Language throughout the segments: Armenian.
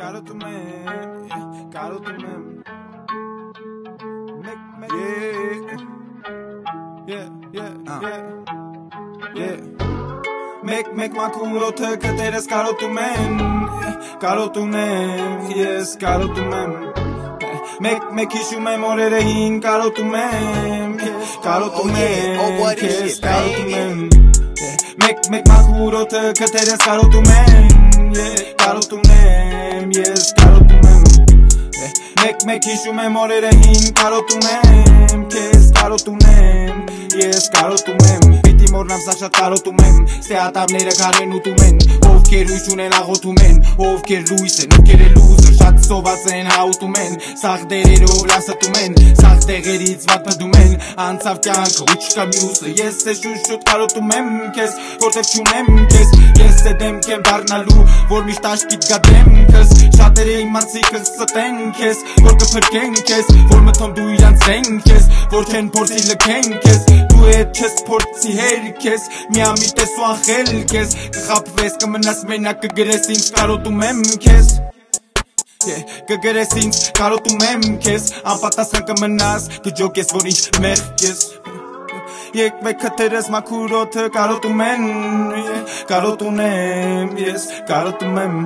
կարոտում եմ, կարոտում եմ Մեկ մեկ Yeah, yeah, yeah, yeah Մեկ մեկ մաքուր օդը կտերս կարոտում են Կարոտում եմ, ես կարոտում եմ Մեկ մեկ հիշում եմ օրերը հին կարոտում եմ Կարոտում եմ, ես կարոտում եմ Մեկ մեկ մաքուր օդը կտերս կարոտում են Կարոտում եմ, ես կարոտում եմ Մեկ մեկ հիշում եմ օրերը հին կարոտում եմ Պիտի մորնամ սա շատ կարոտում եմ Ստեատավները կարեն ուտում են Ովքեր ույս ունեն աղոտում են Ովքեր լույս են, ովքեր է լուզը Շատ սոված են հաուտում են Սաղ դերերով լասատում են Սաղ տեղերից վատ պդում են Անցավ կյանքը ու չկա մյուսը Ես է շուտ շուտ կարոտում եմ քեզ Որտև չունեմ քեզ Ես է դեմք եմ դարնալու Որ միշտ աշկիտ գա դեմքս Շատերը իմացի կստեն քեզ Որ կփրկեն քեզ Որ մթոն դու իրանց են քեզ Որ չեն փորձի լքեն քեզ Դու հետ չես փորձի հեր քեզ Միամիտ ես ու ախել քեզ Կխապվես կմնաս մենակ կգրես ինձ կարոտում եմ քեզ Կգրես ինձ կարոտում եմ քեզ Անպատասխան կմնաս կջոկես որ ինչ մեղք ես Եկվեք քթերս մաքուր օդը կարոտում են Կարոտում եմ ես կարոտում եմ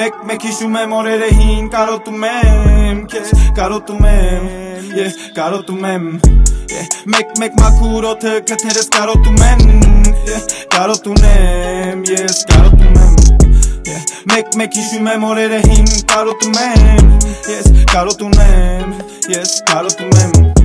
Մեկ մեկ հիշում եմ օրերը հին կարոտում եմ քեզ կարոտում եմ ես կարոտում եմ Մեկ մեկ մաքուր օդը քթերս կարոտում են Կարոտում եմ ես կարոտում եմ Մեկ մեկ հիշում եմ օրերը հին կարոտում եմ Ես կարոտում եմ Ես կարոտում եմ